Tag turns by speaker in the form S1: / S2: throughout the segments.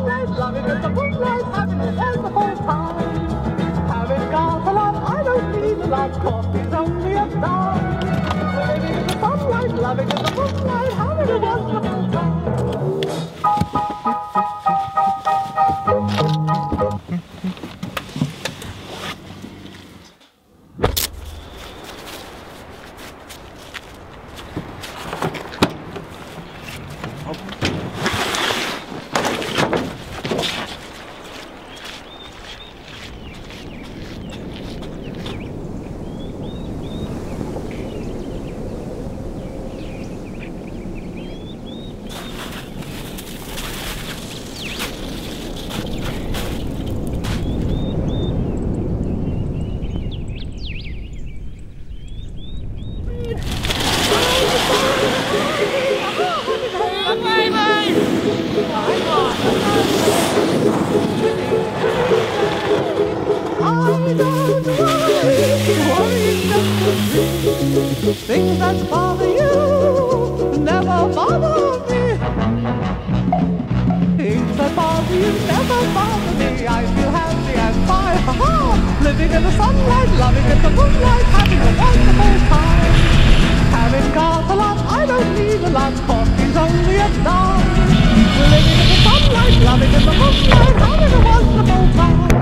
S1: sunlight, loving in the moonlight, having a wonderful time. Things that bother you never bother me. Things that bother you never bother me. I feel happy and fine. Living in the sunlight, loving in the moonlight, having a wonderful time. Having got a lot, I don't need a lot. Only a dime. Living in the sunlight, loving in the moonlight, having a wonderful time.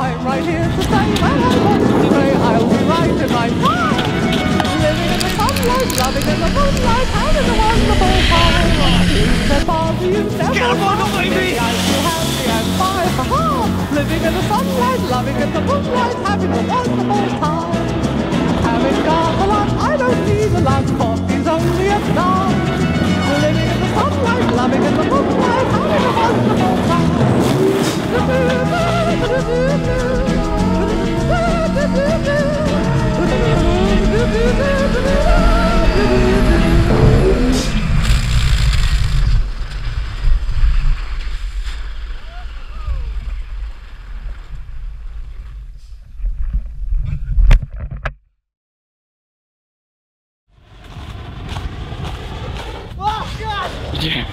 S1: I'm right here to stay when I want to stay. I'll be right in my prime. Living in the sunlight, loving in the moonlight, having a wonderful time. Things that bother you never
S2: Get on the
S1: bother me.
S2: baby!
S1: I feel happy and fine. Ha-ha. Living in the sunlight, loving in the moonlight, having a wonderful time.
S2: 예.